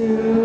to.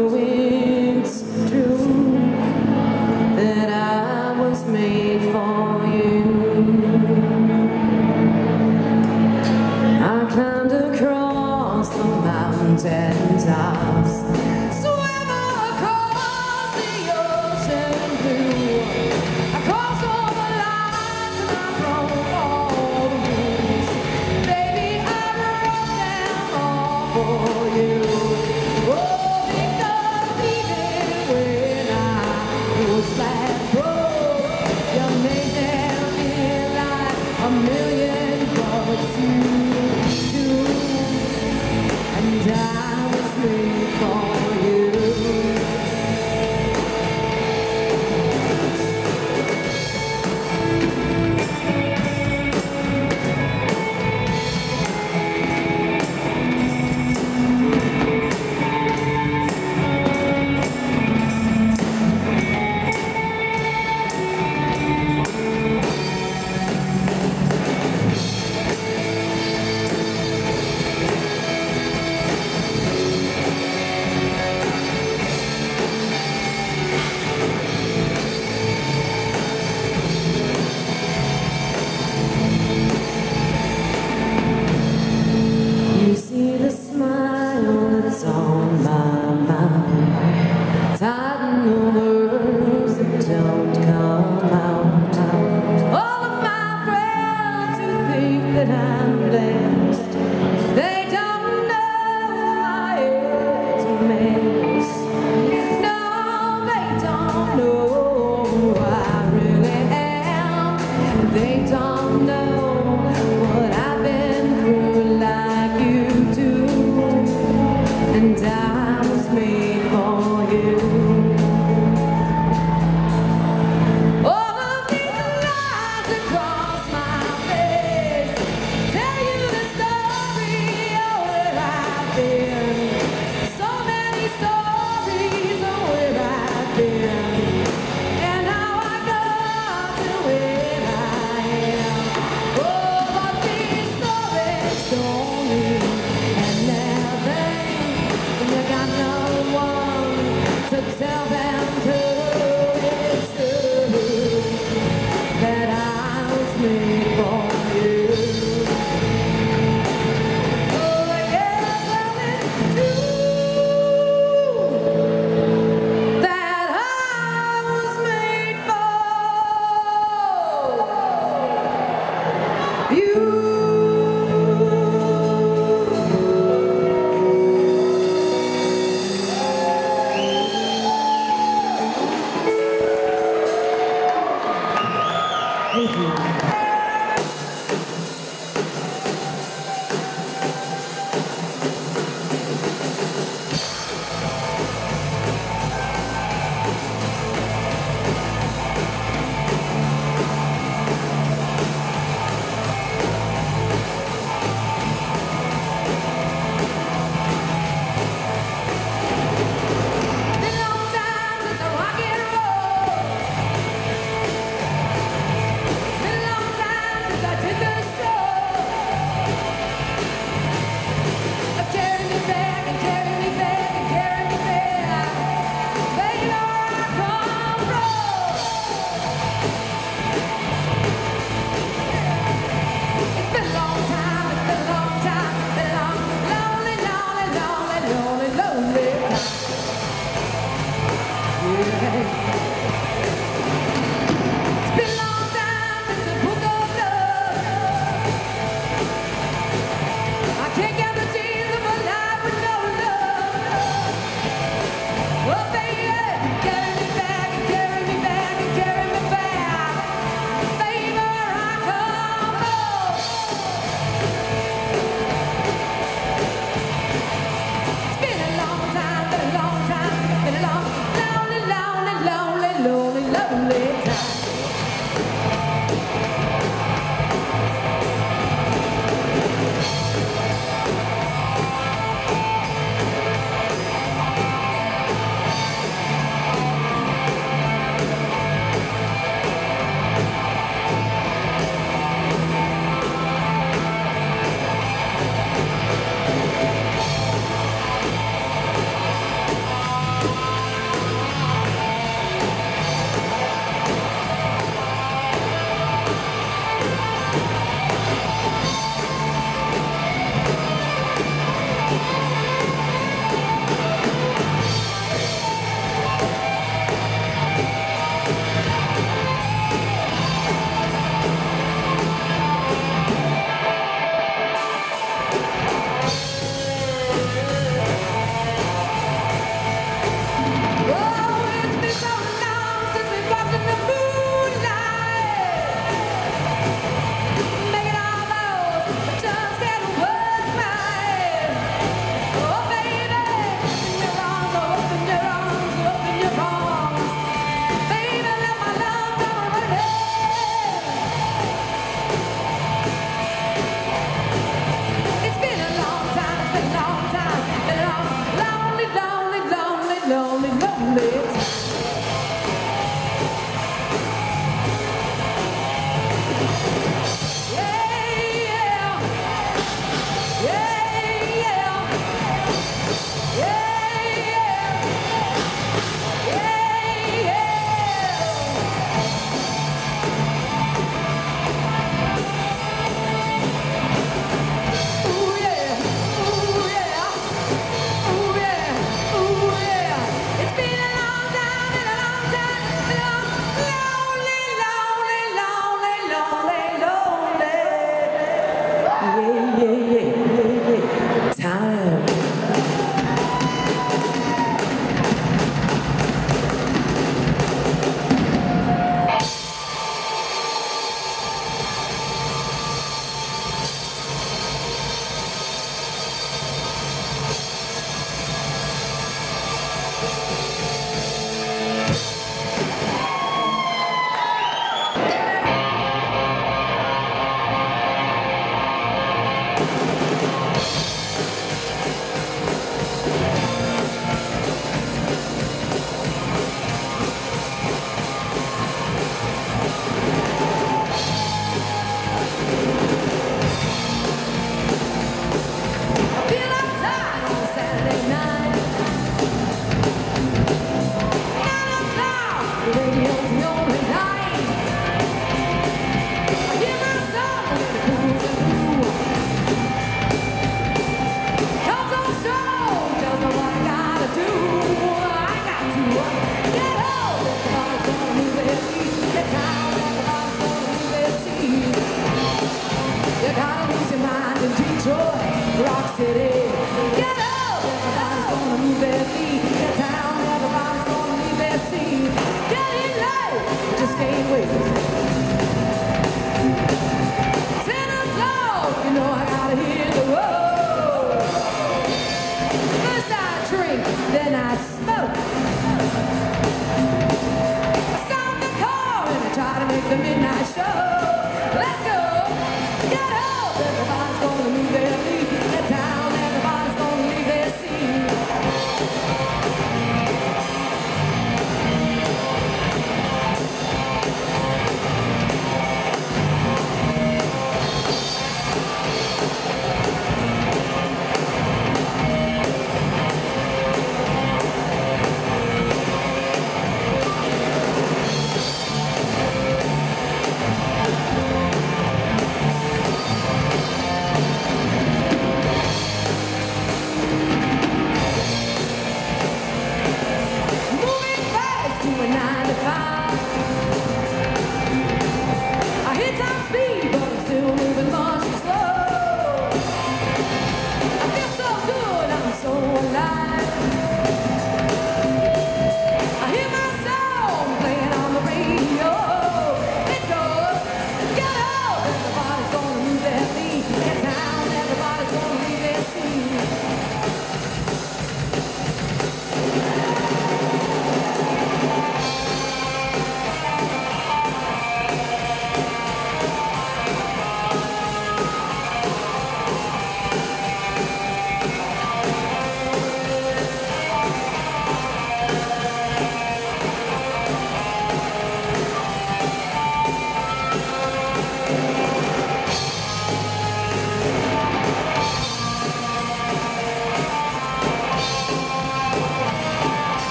Rock City.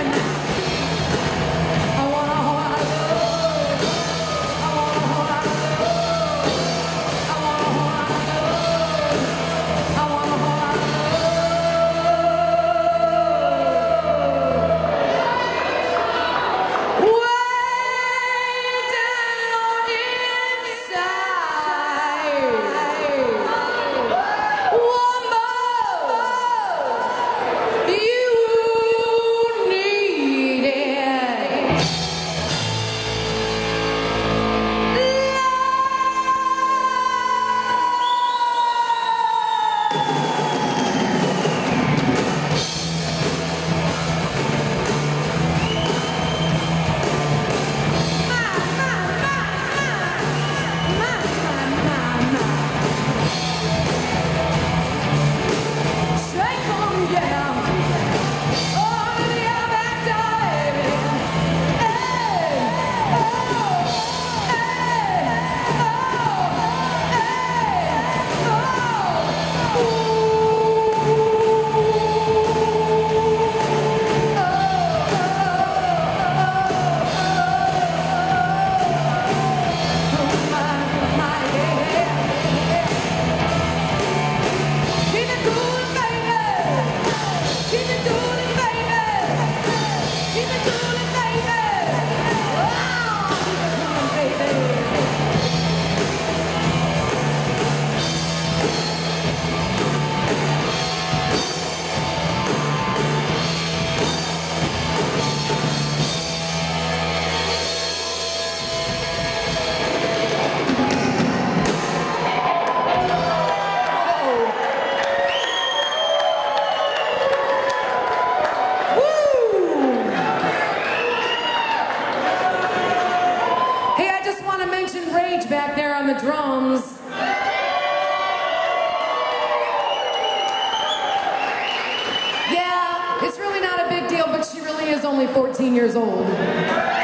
Thank you. But she really is only 14 years old.